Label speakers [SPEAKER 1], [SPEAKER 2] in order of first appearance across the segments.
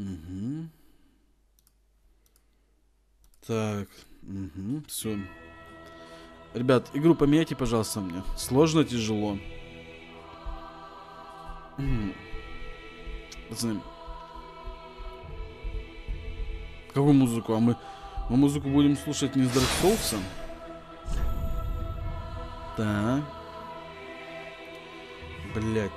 [SPEAKER 1] Угу. Так, угу, все. Ребят, игру поменяйте, пожалуйста, мне. Сложно, тяжело. Пацаны. Какую музыку? А мы, мы музыку будем слушать не с Dark Souls? Так. Блять.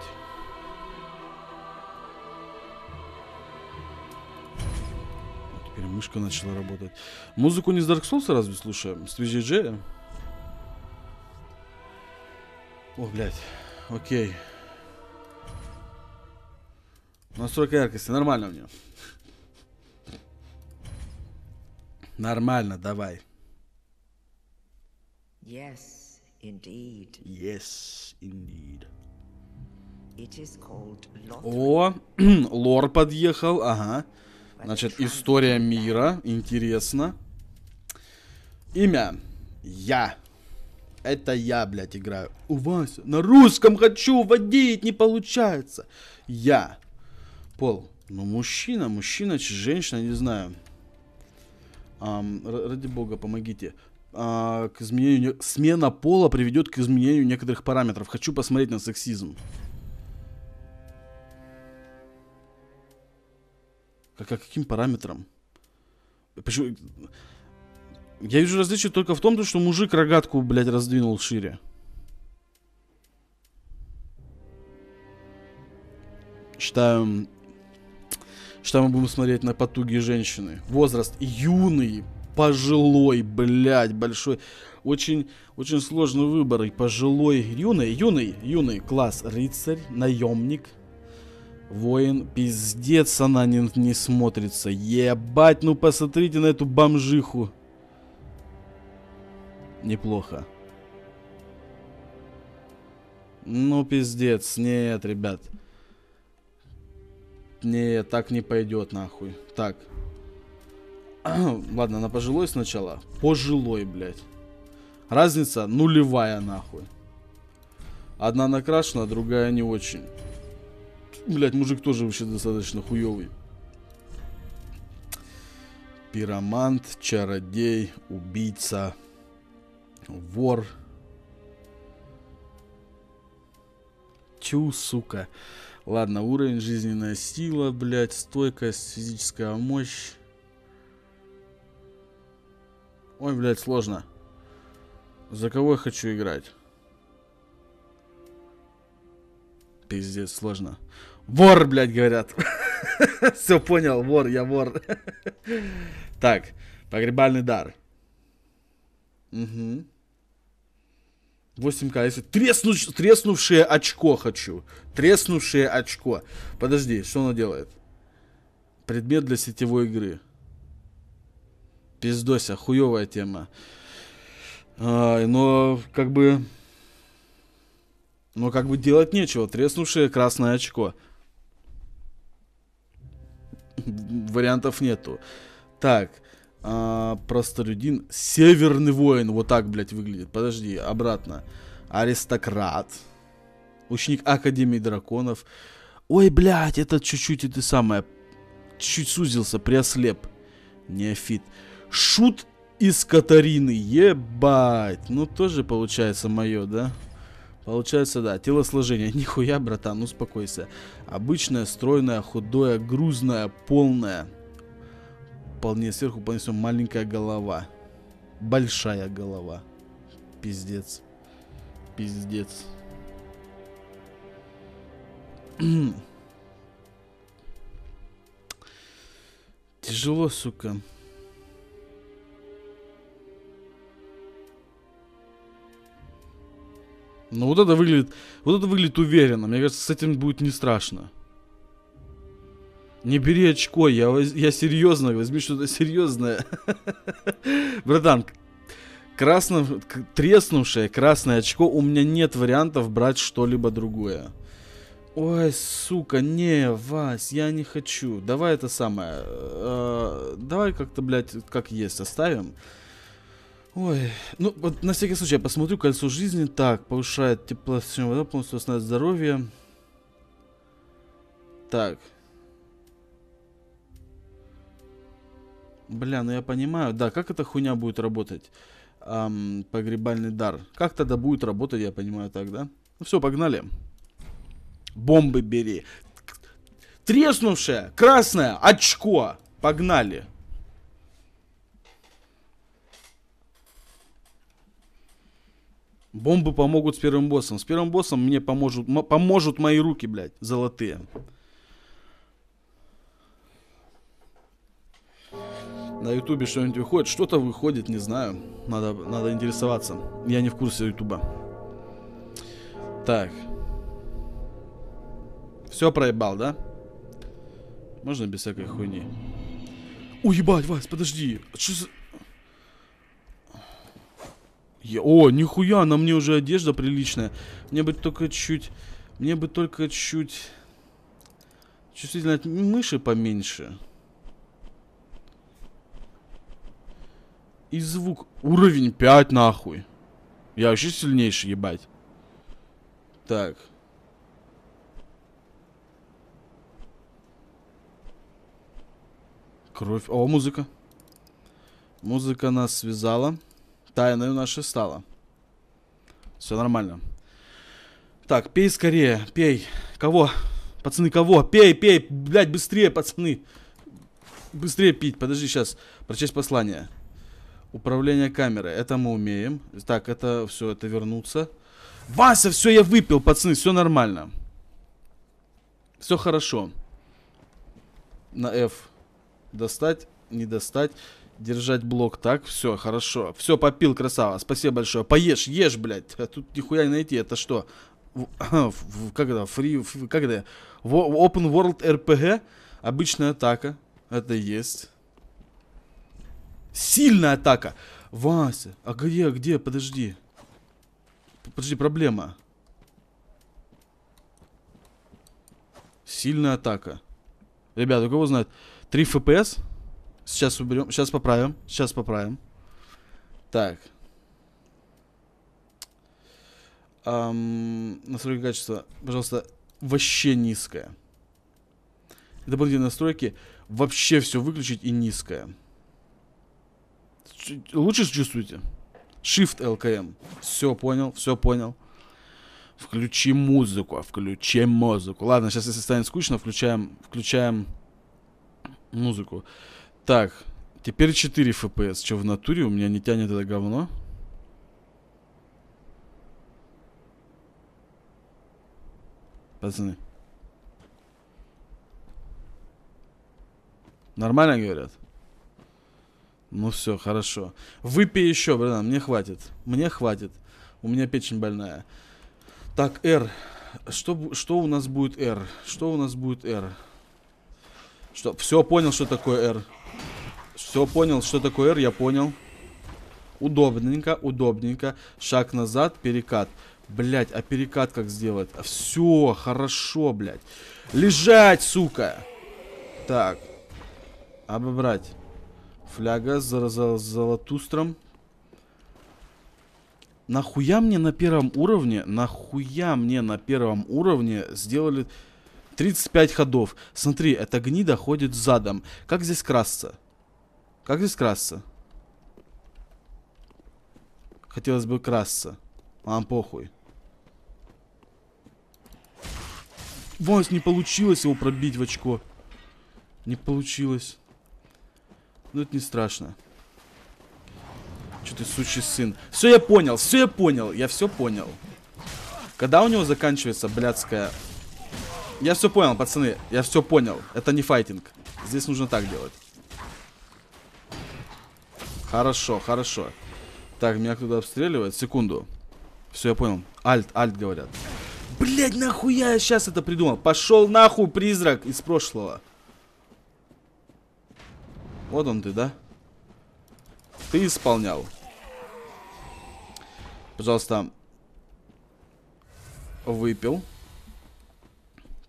[SPEAKER 1] Теперь мышка начала работать. Музыку не с Dark Souls разве слушаем? С VGJ? О, блядь. Окей. Настройка яркости. Нормально у нее. Нормально, давай.
[SPEAKER 2] Yes, indeed.
[SPEAKER 1] Yes, indeed.
[SPEAKER 2] It is called.
[SPEAKER 1] О, лор подъехал, ага. Значит, история мира, интересно. Имя. Я. Это я, блядь, играю. У Вася, на русском хочу водить, не получается. Я. Пол. Ну, мужчина, мужчина, чи женщина, не знаю. Р- ради бога, помогите. А, к изменению... не- Смена пола приведет к изменению некоторых параметров. Хочу посмотреть на сексизм. Как, а каким параметрам? Почему? Я вижу различие только в том, то, что мужик рогатку, блядь, раздвинул шире. Считаю, что мы будем смотреть на потуги женщины. Возраст юный, пожилой, блядь, большой. Очень, очень сложный выбор. И пожилой, юный, юный, юный класс. Рыцарь, наемник, воин. Пиздец, она не, не смотрится. Ебать, ну посмотрите на эту бомжиху. Неплохо. Ну, пиздец. Нет, ребят. Не, так не пойдет нахуй. Так. Ладно, на пожилой сначала. Пожилой, блядь. Разница нулевая нахуй. Одна накрашена, другая не очень. Блять, мужик тоже вообще достаточно хуёвый. Пиромант, чародей, убийца, вор. Тю, сука. Ладно, уровень, жизненная сила, блядь, стойкость, физическая мощь. Ой, блядь, сложно. За кого я хочу играть? Пиздец, сложно. Вор, блядь, говорят. Все понял, вор, я вор. Так, погребальный дар. Угу. 8к, если треснув- треснувшее очко хочу. Треснувшее очко. Подожди, что оно делает? Предмет для сетевой игры. Пиздося, хуевая тема. А, но как бы... Но как бы делать нечего. Треснувшее красное очко. Вариантов нету. Так. а, простолюдин. Северный воин. Вот так, блядь, выглядит. Подожди, обратно. Аристократ. Ученик Академии драконов. Ой, блядь, это чуть-чуть это самое. Чуть сузился, приослеп. Неофит. Шут из Катарины. Ебать. Ну, тоже получается мое, да? Получается, да. Телосложение. Нихуя, братан, успокойся. Обычное, стройное, худое, грузное, полное. Вполне сверху, вполне снизу маленькая голова. Большая голова. Пиздец. Пиздец. Тяжело, сука. Ну вот это выглядит, вот это выглядит уверенно. Мне кажется, с этим будет не страшно. Не бери очко, я, я серьезно, возьми что-то серьезное. Братан, красно, к- треснувшее красное очко, у меня нет вариантов брать что-либо другое. Ой, сука, не, Вась, я не хочу. Давай это самое. э, давай как-то, блядь, как есть, оставим. Ой, ну вот на всякий случай я посмотрю кольцо жизни. Так, повышает тепло, вода, полностью восстанавливает здоровье. Так. Бля, ну я понимаю, да, как эта хуйня будет работать? Ам, погребальный дар. Как тогда будет работать, я понимаю так, да? Ну все, погнали. Бомбы бери. Треснувшее, красное, очко. Погнали. Бомбы помогут с первым боссом. С первым боссом мне поможут, поможут мои руки, блядь, золотые. На ютубе что-нибудь выходит? Что-то выходит, не знаю. Надо, надо интересоваться. Я не в курсе ютуба. Так. Все проебал, да? Можно без всякой хуйни? Уебать, Вась, подожди. Что за... Я- О, нихуя, на мне уже одежда приличная. Мне бы только чуть... Мне бы только чуть... Чувствительность мыши поменьше. И звук. Уровень 5, нахуй. Я вообще сильнейший, ебать. Так. Кровь. О, музыка. Музыка нас связала. Тайной нашей стала. Все нормально. Так, пей скорее, пей. Кого? Пацаны, кого? Пей, пей, блядь, быстрее, пацаны. Быстрее пить. Подожди, сейчас. Прочесть послание. Управление камерой. Это мы умеем. Так, это все, это вернуться. Вася, все, я выпил, пацаны, все нормально. Все хорошо. На F. Достать, не достать. Держать блок так, все, хорошо. Все, попил, красава. Спасибо большое. Поешь, ешь, блядь. А Тут нихуя не найти. Это что? Как это? Free, как это? Open World RPG? Обычная атака. Это есть. Сильная атака. Вася, а где, где? Подожди. Подожди, проблема. Сильная атака. Ребята, у кого знает? 3 FPS. Сейчас уберем. Сейчас поправим. Сейчас поправим. Так. Ам, настройки качества, пожалуйста, вообще низкая. Дополнительные настройки. Вообще все выключить и низкое. Лучше чувствуете? Shift LKM. Все понял, все понял. Включи музыку, включи музыку. Ладно, сейчас если станет скучно, включаем, включаем музыку. Так, теперь 4 FPS. Что в натуре у меня не тянет это говно? Пацаны. Нормально говорят? Ну все, хорошо. Выпей еще, братан, мне хватит. Мне хватит. У меня печень больная. Так, R. Что, что у нас будет R? Что у нас будет R? Что? Все понял, что такое R. Все понял, что такое R, я понял. Удобненько, удобненько. Шаг назад, перекат. Блять, а перекат как сделать? Все, хорошо, блять. Лежать, сука. Так. Обобрать. Фляга за, за золотустром. Нахуя мне на первом уровне, нахуя мне на первом уровне сделали 35 ходов? Смотри, эта гнида ходит задом. Как здесь красться? Как здесь красться? Хотелось бы красться. А, похуй. Вась, не получилось его пробить в очко. Не получилось. Ну, это не страшно. Че ты, сучий сын? Все я понял, все я понял, я все понял. Когда у него заканчивается блядская... Я все понял, пацаны, я все понял. Это не файтинг. Здесь нужно так делать. Хорошо, хорошо. Так, меня кто-то обстреливает. Секунду. Все, я понял. Альт, альт говорят. Блять, нахуя я сейчас это придумал? Пошел нахуй, призрак из прошлого. Вот он ты, да? Ты исполнял. Пожалуйста. Выпил.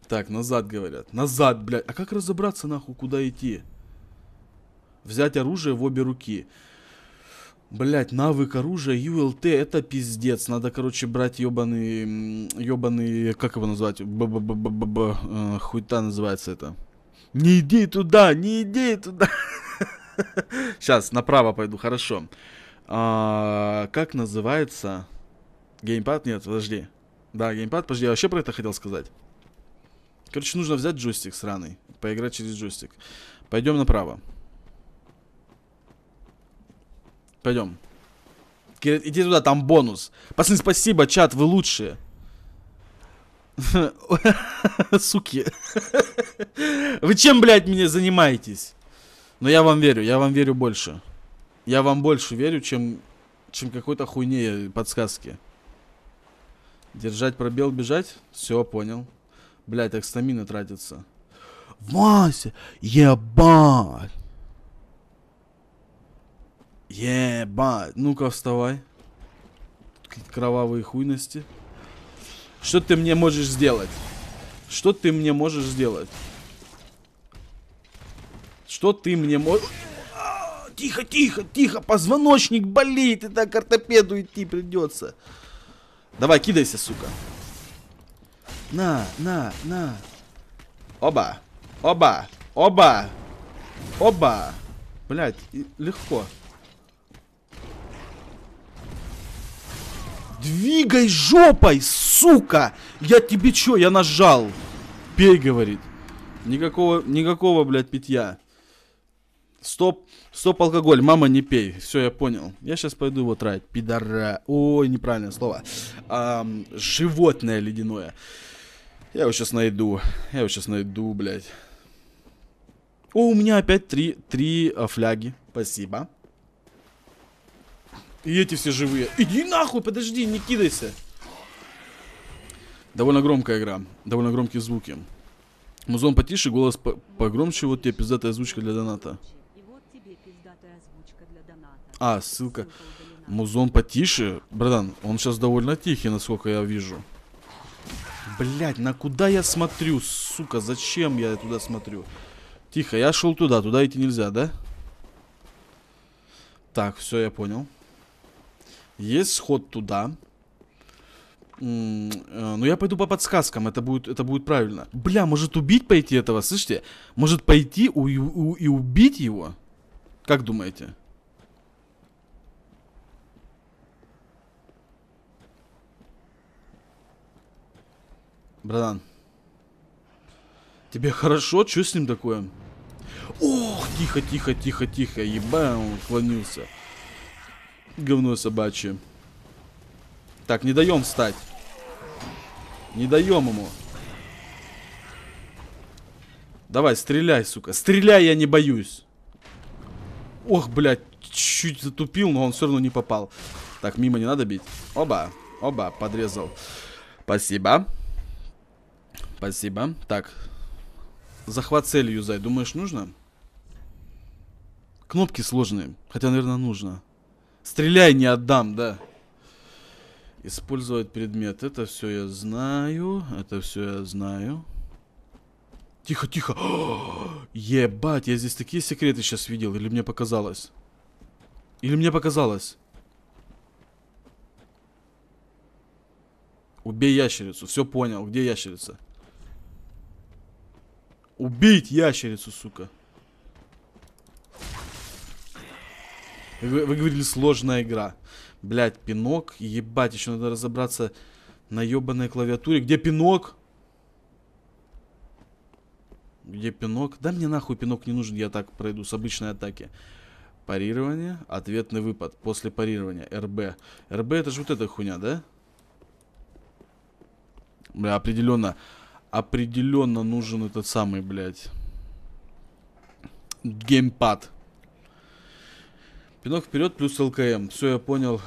[SPEAKER 1] Так, назад говорят. Назад, блядь. А как разобраться, нахуй, куда идти? Взять оружие в обе руки. Блять, навык оружия ULT это пиздец. Надо, короче, брать ебаный, ебаный, как его назвать? Б-б-б-б-б, э, хуйта называется это. Не иди туда, не иди туда. Сейчас, направо пойду, хорошо. А, как называется? Геймпад? Нет, подожди. Да, геймпад, подожди, я вообще про это хотел сказать. Короче, нужно взять джойстик сраный. Поиграть через джойстик. Пойдем направо. Пойдем. Иди туда, там бонус. Пацаны, спасибо, чат, вы лучшие. Суки. Вы чем, блядь, мне занимаетесь? Но я вам верю, я вам верю больше. Я вам больше верю, чем, чем какой-то хуйне подсказки. Держать пробел, бежать? Все, понял. Блядь, так стамина тратится. Вася, ебать. Ебать. Ну-ка, вставай. Какие-то Кровавые хуйности. Что ты мне можешь сделать? Что ты мне можешь сделать? Что ты мне можешь... Тихо, тихо, тихо, позвоночник болит, и так ортопеду идти придется. Давай, кидайся, сука. На, на, на. Оба, оба, оба, оба. Блять, легко. Двигай жопой, сука! Я тебе чё, я нажал. Пей, говорит. Никакого, никакого, блядь, питья. Стоп, стоп, алкоголь, мама, не пей. Все, я понял. Я сейчас пойду его тратить. Пидора. Ой, неправильное слово. А, животное ледяное. Я его сейчас найду. Я его сейчас найду, блядь. О, у меня опять три, три а, фляги. Спасибо. И эти все живые. Иди нахуй, подожди, не кидайся. Довольно громкая игра. Довольно громкие звуки. Музон потише, голос по погромче. Вот тебе пиздатая озвучка для доната. А, ссылка. Музон потише. Братан, он сейчас довольно тихий, насколько я вижу. Блять, на куда я смотрю, сука? Зачем я туда смотрю? Тихо, я шел туда, туда идти нельзя, да? Так, все, я понял. Есть сход туда. -м ну я пойду по подсказкам, это будет, это будет правильно. Бля, может убить пойти этого, слышите? Может пойти у, у, и убить его? Как думаете? Братан. Тебе хорошо? Что с ним такое? Ох, тихо, тихо, тихо, тихо. Еба, он уклонился. Говно собачье. Так, не даем встать. Не даем ему. Давай, стреляй, сука. Стреляй, я не боюсь. Ох, блядь, чуть затупил, но он все равно не попал. Так, мимо не надо бить. Оба, оба, подрезал. Спасибо. Спасибо. Так. Захват цели юзай. Думаешь, нужно? Кнопки сложные. Хотя, наверное, нужно. Стреляй, не отдам, да. Использовать предмет. Это все я знаю. Это все я знаю. Тихо, тихо. Ебать, я здесь такие секреты сейчас видел. Или мне показалось? Или мне показалось? Убей ящерицу. Все понял. Где ящерица? Убить ящерицу, сука. Вы, вы говорили, сложная игра. Блять, пинок. Ебать, еще надо разобраться на ебаной клавиатуре. Где пинок? Где пинок? Да мне нахуй пинок не нужен, я так пройду с обычной атаки. Парирование, ответный выпад. После парирования, РБ. РБ это же вот эта хуйня, да? Бля, определенно, определенно нужен этот самый, блядь, геймпад. Пинок вперед плюс ЛКМ. Все, я понял.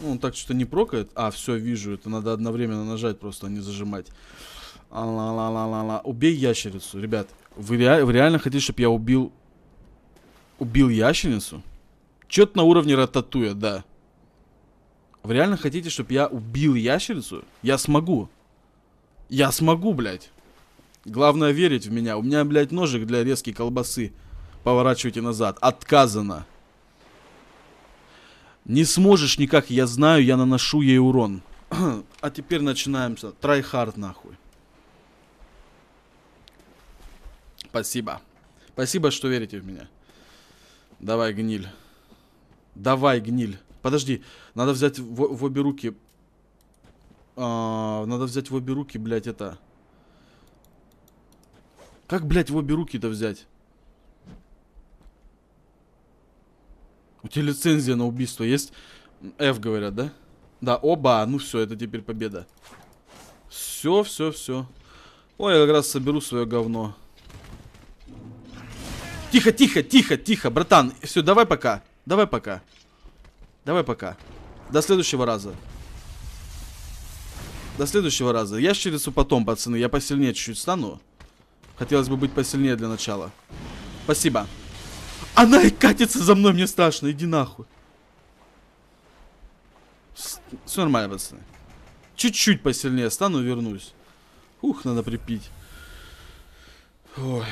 [SPEAKER 1] Ну, он так что-то не прокает. А, все, вижу. Это надо одновременно нажать просто, а не зажимать. А ла ла ла ла ла Убей ящерицу. Ребят, вы, ре вы реально хотите, чтобы я убил... Убил ящерицу? Че-то на уровне рататуя, да. Вы реально хотите, чтобы я убил ящерицу? Я смогу. Я смогу, блядь. Главное верить в меня. У меня, блядь, ножик для резки колбасы. Поворачивайте назад. Отказано. Не сможешь никак, я знаю, я наношу ей урон. а теперь начинаем. Try hard нахуй. Спасибо. Спасибо, что верите в меня. Давай, гниль. Давай, гниль. Подожди, надо взять в, в обе руки. А, надо взять в обе руки, блядь, это. Как, блядь, в обе руки-то взять? У тебя лицензия на убийство есть? F говорят, да? Да, оба, ну все, это теперь победа. Все, все, все. Ой, я как раз соберу свое говно. Тихо, тихо, тихо, тихо, братан. Все, давай пока. Давай пока. Давай пока. До следующего раза. До следующего раза. Ящерицу потом, пацаны. Я посильнее чуть-чуть стану. Хотелось бы быть посильнее для начала. Спасибо. Она и катится за мной, мне страшно. Иди нахуй. Все нормально, пацаны. Чуть-чуть посильнее стану вернусь. Ух, надо припить. Ой.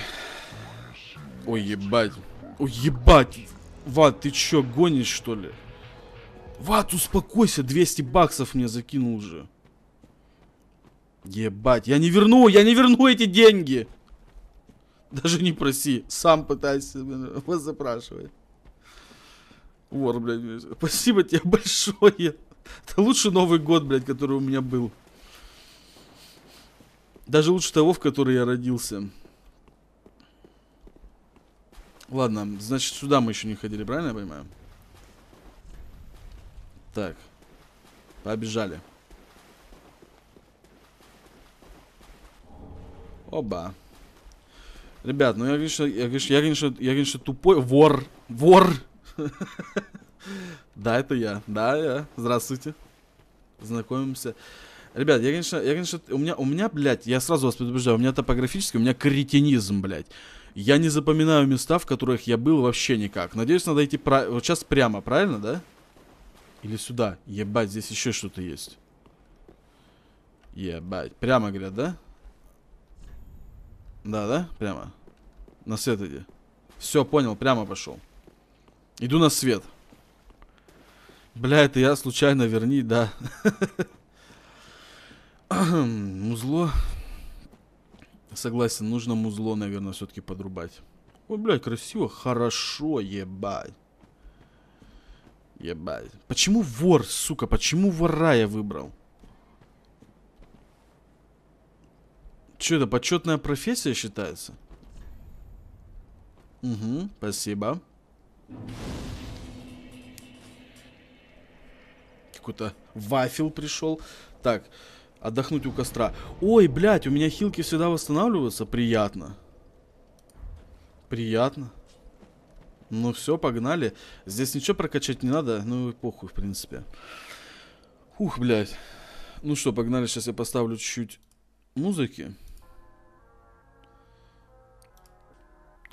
[SPEAKER 1] Ой, ебать. Ой, ебать. Ват, ты чё, гонишь, что ли? Ват, успокойся, 200 баксов мне закинул уже. Ебать, я не верну, я не верну эти деньги. Даже не проси, сам пытайся запрашивать. Вор, блядь, спасибо тебе большое. Это лучший Новый год, блядь, который у меня был. Даже лучше того, в который я родился. Ладно, значит, сюда мы еще не ходили, правильно я понимаю? Так. Побежали. Оба. Ребят, ну я, конечно, я, конечно, я, конечно, я, конечно, тупой. Вор. Вор. Да, это я. Да, я. Здравствуйте. Знакомимся. Ребят, я, конечно, я, конечно, у меня, у меня, блядь, я сразу вас предупреждаю, у меня топографический, у меня кретинизм, блядь. Я не запоминаю места, в которых я был вообще никак. Надеюсь, надо идти про... вот сейчас прямо, правильно, да? Или сюда? Ебать, здесь еще что-то есть. Ебать. Прямо, говорят, да? Да, да? Прямо. На свет иди. Все, понял, прямо пошел. Иду на свет. Бля, это я случайно верни, да. Музло. Согласен, нужно музло, наверное, все-таки подрубать. Ой, блядь, красиво. Хорошо, ебать. Ебать. Почему вор, сука? Почему вора я выбрал? Что это, почетная профессия считается? Угу, спасибо. Какой-то вафел пришел. Так, Отдохнуть у костра. Ой, блядь, у меня хилки всегда восстанавливаются. Приятно. Приятно. Ну все, погнали. Здесь ничего прокачать не надо. Ну и похуй, в принципе. Ух, блядь. Ну что, погнали. Сейчас я поставлю чуть-чуть музыки.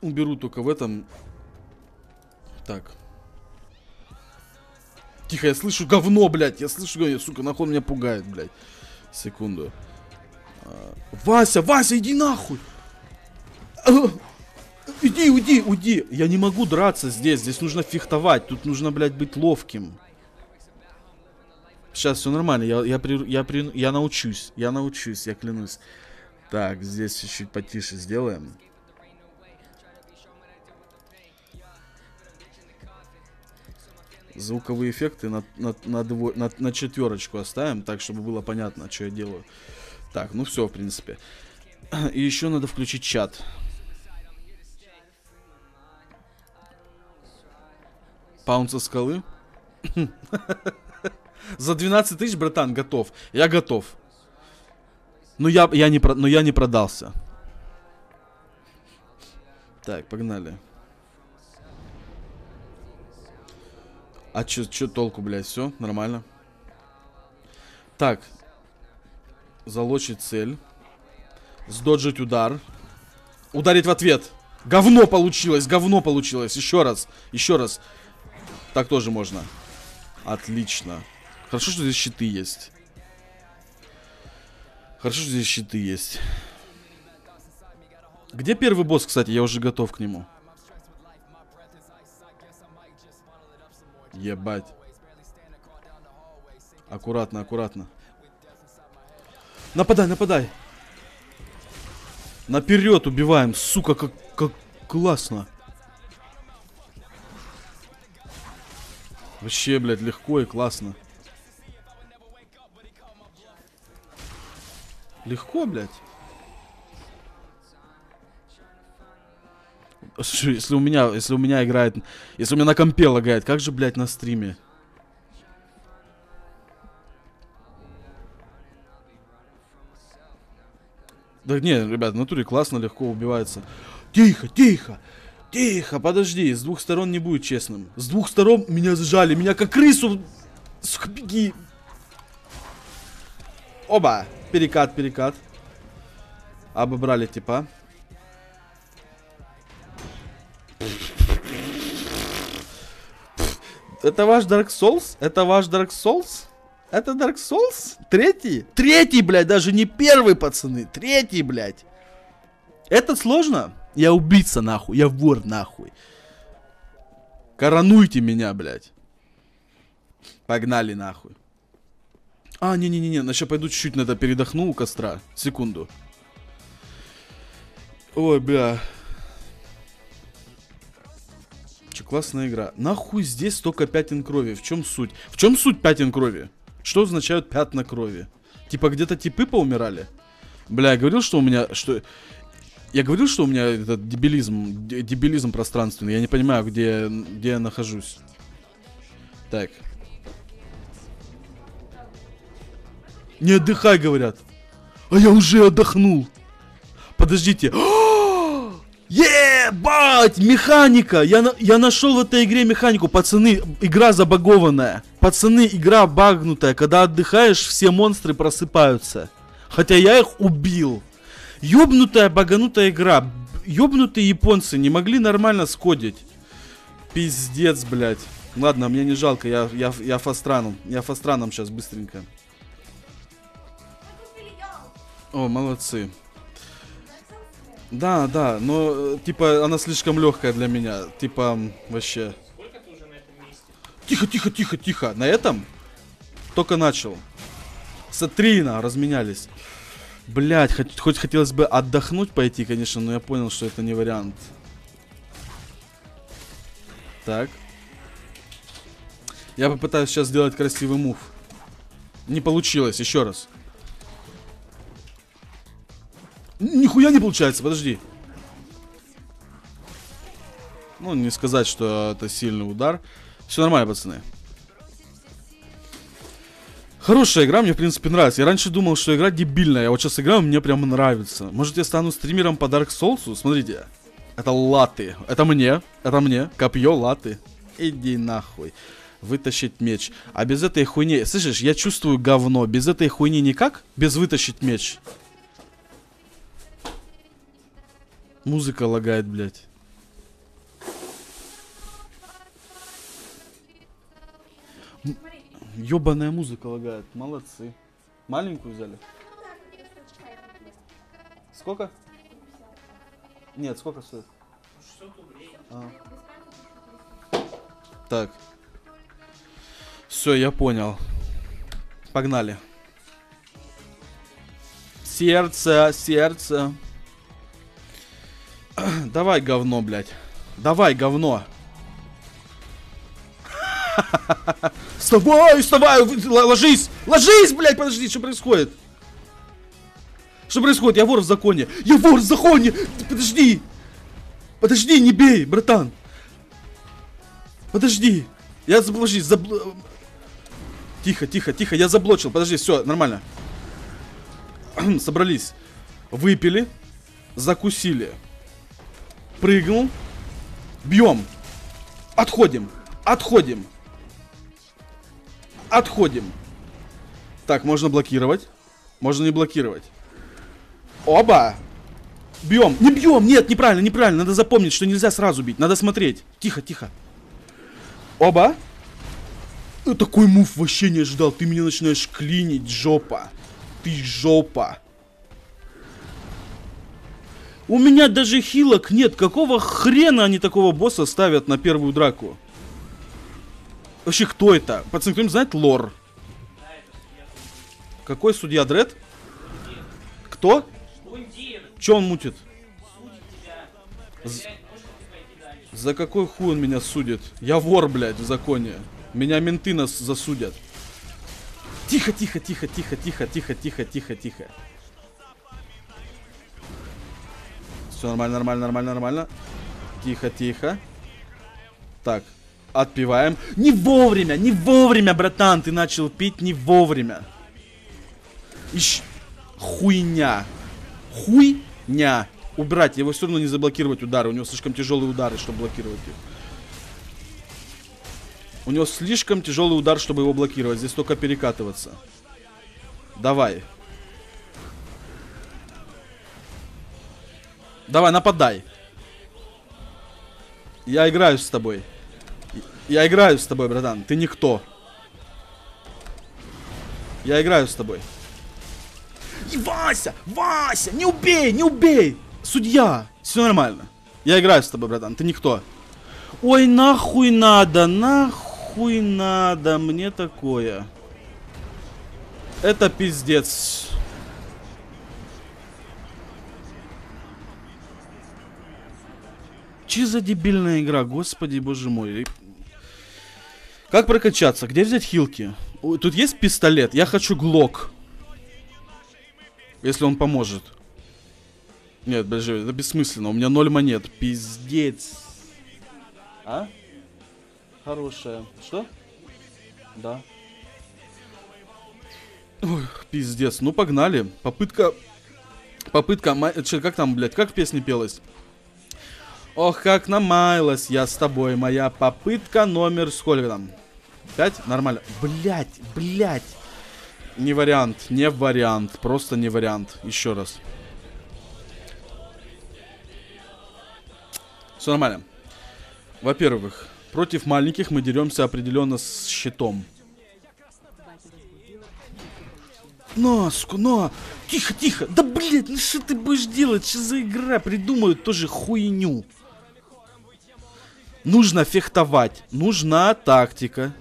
[SPEAKER 1] Уберу только в этом. Так. Тихо, я слышу говно, блядь. Я слышу говно. Сука, нахуй меня пугает, блядь. Секунду. А, Вася, Вася, иди нахуй! А, иди, уйди, уйди. Я не могу драться здесь. Здесь нужно фехтовать. Тут нужно, блядь, быть ловким. Сейчас все нормально. Я, я, при, я, при, я научусь. Я научусь, я клянусь. Так, здесь чуть-чуть потише сделаем. Звуковые эффекты на, на, на, дво, на, на четверочку оставим, так, чтобы было понятно, что я делаю. Так, ну все, в принципе. И еще надо включить чат. Паунт скалы. За 12 тысяч, братан, готов. Я готов. Но я, я, не, но я не продался. Так, погнали. А чё, чё толку, блядь? Все, нормально. Так. Залочить цель. Сдоджить удар. Ударить в ответ. Говно получилось, говно получилось. Еще раз, еще раз. Так тоже можно. Отлично. Хорошо, что здесь щиты есть. Хорошо, что здесь щиты есть. Где первый босс, кстати? Я уже готов к нему. Ебать. Аккуратно, аккуратно. Нападай, нападай. Наперед убиваем. Сука, как, как классно. Вообще, блядь, легко и классно. Легко, блядь. Слушай, если у меня, если у меня играет, если у меня на компе лагает, как же, блядь, на стриме? Да не, ребят, в натуре классно, легко убивается. Тихо, тихо, тихо, подожди, с двух сторон не будет честным. С двух сторон меня сжали, меня как крысу. Сука, беги. Оба, перекат, перекат. Обобрали типа. Это ваш Dark Souls? Это ваш Dark Souls? Это Dark Souls? Третий? Третий, блядь, даже не первый, пацаны. Третий, блядь. Это сложно? Я убийца, нахуй. Я вор, нахуй. Коронуйте меня, блядь. Погнали, нахуй. А, не-не-не, я сейчас пойду чуть-чуть на это передохну у костра. Секунду. Ой, бля. Че, классная игра. Нахуй здесь только пятен крови. В чем суть? В чем суть пятен крови? Что означают пятна крови? Типа где-то типы поумирали? Бля, я говорил, что у меня... что Я говорил, что у меня этот дебилизм... Дебилизм пространственный. Я не понимаю, где, где я нахожусь. Так. Не отдыхай, говорят. А я уже отдохнул. Подождите. Ебать! Механика! Я, на, я нашел в этой игре механику. Пацаны, игра забагованная. Пацаны, игра багнутая. Когда отдыхаешь, все монстры просыпаются. Хотя я их убил. Ёбнутая, баганутая игра. Ёбнутые японцы не могли нормально скодить. Пиздец, блядь. Ладно, мне не жалко, я, я, я фастраном. Я фастраном сейчас быстренько. О, молодцы. Да, да, но э, типа она слишком легкая для меня. Типа вообще. Тихо, тихо, тихо, тихо. На этом? Только начал. Сатрина, разменялись. Блять, хоть, хоть хотелось бы отдохнуть пойти, конечно, но я понял, что это не вариант. Так. Я попытаюсь сейчас сделать красивый мув. Не получилось, еще раз. Нихуя не получается, подожди. Ну, не сказать, что это сильный удар. Все нормально, пацаны. Хорошая игра, мне в принципе нравится. Я раньше думал, что игра дебильная. Я вот сейчас играю, мне прям нравится. Может я стану стримером по Dark Souls? Смотрите. Это латы. Это мне. Это мне. Копье латы. Иди нахуй. Вытащить меч. А без этой хуйни... Слышишь, я чувствую говно. Без этой хуйни никак? Без вытащить меч. Музыка лагает, блядь. Ёбаная музыка лагает. Молодцы. Маленькую взяли? Сколько? Нет, сколько стоит? А. Так. Все, я понял. Погнали. Сердце, сердце. Давай говно, блядь. Давай говно. Вставай, вставай, ложись, ложись, блядь, подожди, что происходит? Что происходит? Я вор в законе. Я вор в законе. Подожди. Подожди, не бей, братан. Подожди. Я заблочил. Забл... Тихо, тихо, тихо. Я заблочил. Подожди, все, нормально. Собрались. Выпили. Закусили. Прыгнул. Бьем. Отходим. Отходим. Отходим. Так, можно блокировать. Можно не блокировать. Оба. Бьем. Не бьем. Нет, неправильно, неправильно. Надо запомнить, что нельзя сразу бить. Надо смотреть. Тихо, тихо. Оба. Такой мув вообще не ожидал. Ты меня начинаешь клинить, жопа. Ты жопа. У меня даже хилок нет. Какого хрена они такого босса ставят на первую драку? Вообще, кто это? Пацаны, кто-нибудь знает лор? Какой судья Дред? Кто? Че он мутит? За какой хуй он меня судит? Я вор, блядь, в законе. Меня менты нас засудят. Тихо, тихо, тихо, тихо, тихо, тихо, тихо, тихо, тихо. Все нормально, нормально, нормально, нормально. Тихо, тихо. Так, отпиваем. Не вовремя, не вовремя, братан, ты начал пить не вовремя. Ищ... Хуйня. Хуйня. Убрать, его все равно не заблокировать удары. У него слишком тяжелые удары, чтобы блокировать их. У него слишком тяжелый удар, чтобы его блокировать. Здесь только перекатываться. Давай. Давай, нападай. Я играю с тобой. Я играю с тобой, братан. Ты никто. Я играю с тобой. И Вася! Вася! Не убей! Не убей! Судья! Все нормально. Я играю с тобой, братан. Ты никто. Ой, нахуй надо, нахуй надо мне такое. Это пиздец. Че за дебильная игра, господи боже мой. Как прокачаться? Где взять хилки? Тут есть пистолет? Я хочу глок. Если он поможет. Нет, подожди, это бессмысленно. У меня ноль монет. Пиздец. А? Хорошая. Что? Да. Ой, пиздец. Ну, погнали. Попытка... Попытка... Чё, как там, блядь? Как в песне пелось? Ох, как намаялась я с тобой. Моя попытка номер... Сколько там? Пять? Нормально. Блять, блять. Не вариант, не вариант. Просто не вариант. Еще раз. Все нормально. Во-первых, против маленьких мы деремся определенно с щитом. На, сука, на! Тихо, тихо! Да блять, ну что ты будешь делать? Что за игра? Придумают тоже хуйню. Нужно фехтовать. Нужна тактика.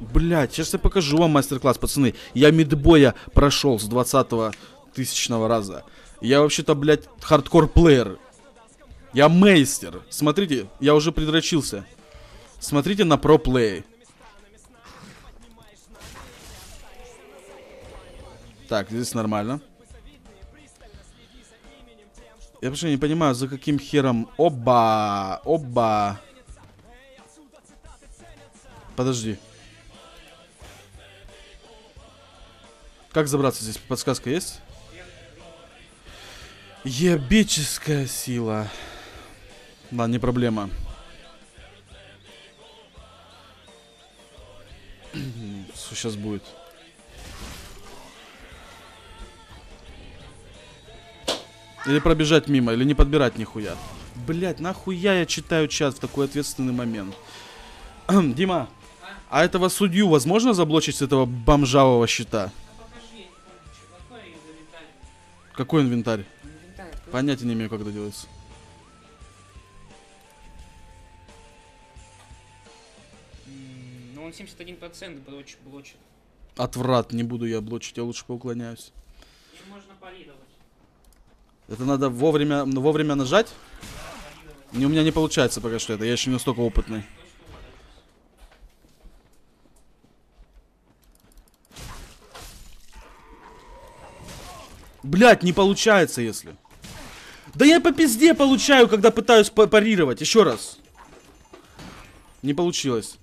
[SPEAKER 1] Блять, сейчас я покажу вам мастер-класс, пацаны. Я мидбоя прошел с 20 тысячного раза. Я вообще-то, блядь, хардкор-плеер. Я мейстер. Смотрите, я уже предрочился. Смотрите на про-плей. Так, здесь нормально. Я вообще не понимаю, за каким хером... Оба! Оба! Подожди. Как забраться здесь? Подсказка есть? Ебическая сила. Ладно, не проблема. Что сейчас будет? Или пробежать мимо, или не подбирать нихуя. Блять, нахуя я читаю чат в такой ответственный момент? Дима, а этого судью возможно заблочить с этого бомжавого щита? Какой инвентарь? Понятия не имею, как это делается.
[SPEAKER 3] Ну, он 71% блоч, блочит.
[SPEAKER 1] Отврат, не буду я блочить, я лучше поуклоняюсь.
[SPEAKER 3] Им можно парировать.
[SPEAKER 1] Это надо вовремя, ну, вовремя нажать? Не, у меня не получается пока что это, я еще не настолько опытный. Блять, не получается, если. Да я по пизде получаю, когда пытаюсь па- парировать. Еще раз. Не получилось.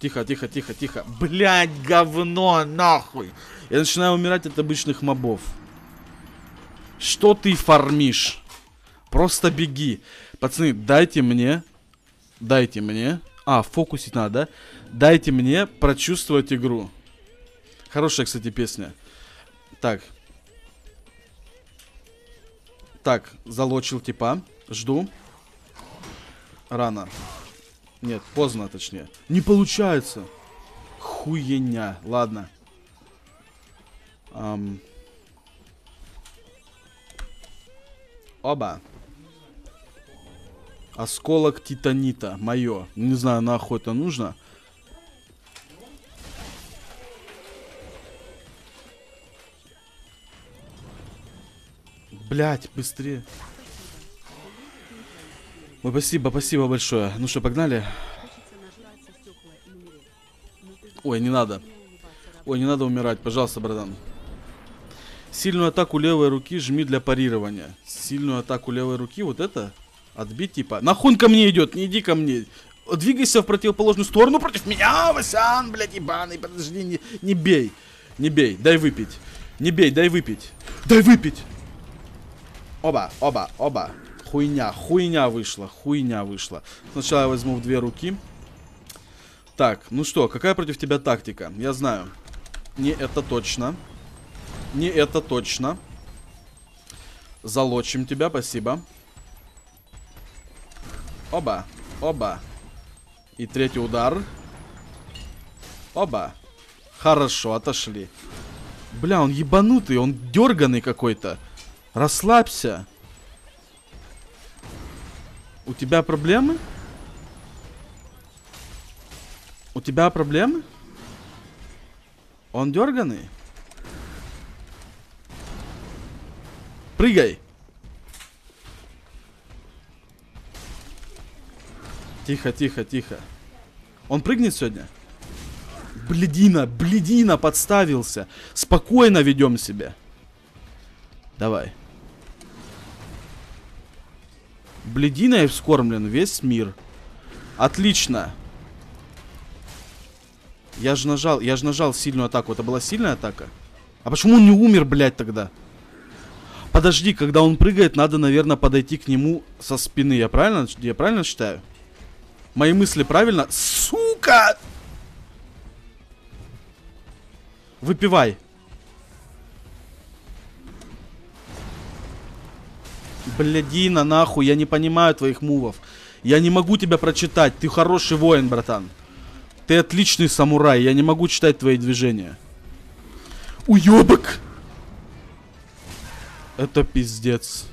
[SPEAKER 1] Тихо, тихо, тихо, тихо. Блять, говно, нахуй. Я начинаю умирать от обычных мобов. Что ты фармишь? Просто беги. Пацаны, дайте мне... Дайте мне... А, фокусить надо, да? Дайте мне прочувствовать игру. Хорошая, кстати, песня. Так. Так, залочил типа. Жду. Рано. Нет, поздно, точнее. Не получается. Хуйня. Ладно. Ам. Оба. Осколок титанита. Мое. Не знаю, нахуй это нужно. Блять, быстрее. Ой, спасибо, спасибо большое. Ну что, погнали? Ой, не надо. Ой, не надо умирать, пожалуйста, братан. Сильную атаку левой руки жми для парирования. Сильную атаку левой руки, вот это? Отбить типа. Нахуй ко мне идет, не иди ко мне. Двигайся в противоположную сторону против меня, Васян, блядь, ебаный, подожди, не, не бей. Не бей, дай выпить. Не бей, дай выпить. Дай выпить. Оба, оба, оба. Хуйня, хуйня вышла, хуйня вышла. Сначала я возьму в две руки. Так, ну что, какая против тебя тактика? Я знаю. Не это точно. Не это точно. Залочим тебя, спасибо. Оба, оба. И третий удар. Оба. Хорошо, отошли. Бля, он ебанутый, он дерганый какой-то. Расслабься. У тебя проблемы? У тебя проблемы? Он дерганый? Прыгай! Тихо, тихо, тихо. Он прыгнет сегодня? Бледина, бледина подставился. Спокойно ведем себя. Давай. Блединой вскормлен весь мир. Отлично. Я же нажал, я же нажал сильную атаку. Это была сильная атака? А почему он не умер, блядь, тогда? Подожди, когда он прыгает, надо, наверное, подойти к нему со спины. Я правильно, я правильно считаю? Мои мысли правильно? Сука! Выпивай. Блядина, нахуй, я не понимаю твоих мувов. Я не могу тебя прочитать. Ты хороший воин, братан. Ты отличный самурай. Я не могу читать твои движения. Уебок! Это пиздец.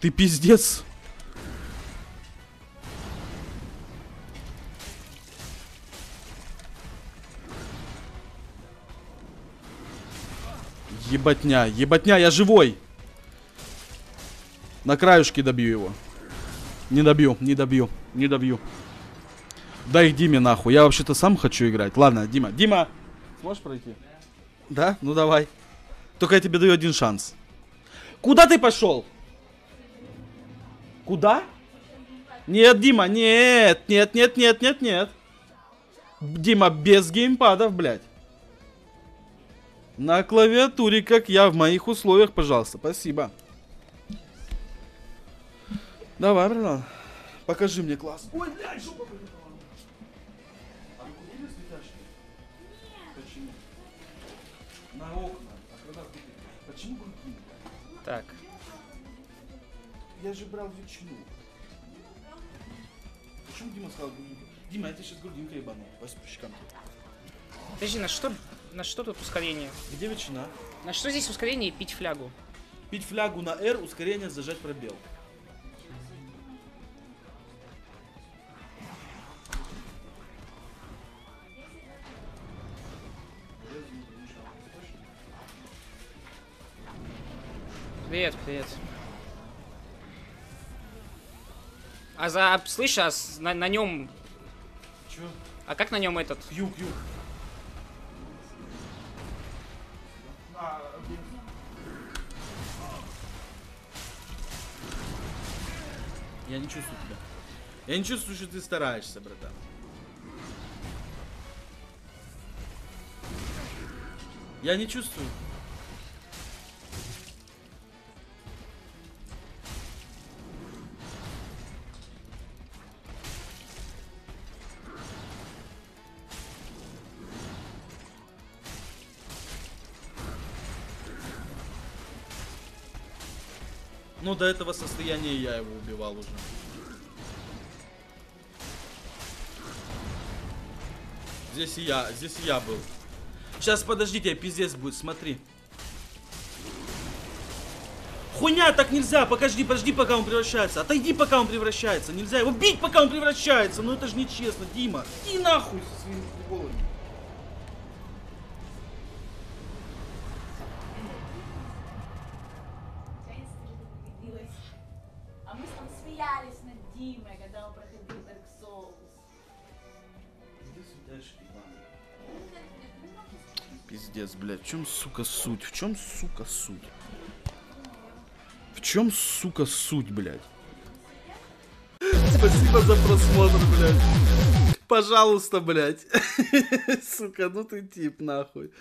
[SPEAKER 1] Ты пиздец. Ебатня, ебатня, я живой. На краюшке добью его. Не добью, не добью, не добью. Дай их Диме нахуй. Я вообще-то сам хочу играть. Ладно, Дима. Дима, сможешь пройти? Да? Ну давай. Только я тебе даю один шанс. Куда ты пошел? Куда? Нет, Дима, нет, нет, нет, нет, нет, нет. Дима, без геймпадов, блядь. На клавиатуре, как я, в моих условиях, пожалуйста. Спасибо. Давай, братан. Покажи мне класс. Ой, блядь, жопа прилипала. А вы купили светяшки? Почему? На окна. А когда купили? Почему купили?
[SPEAKER 3] Так.
[SPEAKER 1] Я же брал ветчину. Почему Дима сказал грудинку? Дима, я тебе сейчас грудинка ебану. По щекам.
[SPEAKER 3] Подожди, на что, на что тут ускорение?
[SPEAKER 1] Где ветчина?
[SPEAKER 3] На что здесь ускорение и пить флягу?
[SPEAKER 1] Пить флягу на R, ускорение, зажать пробел.
[SPEAKER 3] Привет, привет. А за, слышь, а с- на, на нем,
[SPEAKER 1] Чё?
[SPEAKER 3] а как на нем этот?
[SPEAKER 1] Юг, юг. Чувствую тебя. Я не чувствую, что ты стараешься, братан. Я не чувствую. Ну, до этого состояния я его убивал уже. Здесь и я, здесь и я был. Сейчас, подождите, пиздец будет, смотри. Хуйня, так нельзя, покажи, подожди, пока он превращается. Отойди, пока он превращается. Нельзя его бить, пока он превращается. Ну это же нечестно, Дима. Иди нахуй со. Суть? В чем, сука, суть? В чем, сука, суть, блядь? Спасибо за просмотр, блядь. Пожалуйста, блядь. Сука, ну ты тип, нахуй.